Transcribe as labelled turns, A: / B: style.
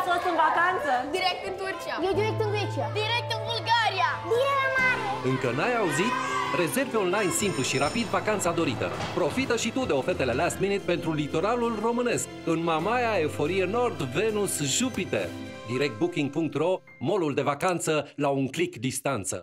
A: ați fost în vacanță?
B: Direct în Turcia.
C: Eu direct în Grecia.
B: Direct în Bulgaria.
C: Bine la mare.
D: Încă n-ai auzit? Rezerve online simplu și rapid vacanța dorită. Profită și tu de ofertele last minute pentru litoralul românesc. În Mamaia, Euforie Nord, Venus, Jupiter. Directbooking.ro, molul de vacanță la un click distanță.